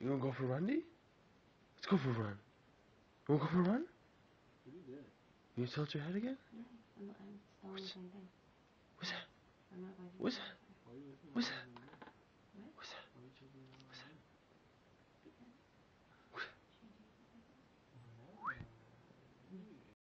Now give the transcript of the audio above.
You wanna go for a run, D? Let's go for a run. You wanna go for a run? You tilt your head again? I'm, I'm still What's- same. What's that? I'm not going to. What's that?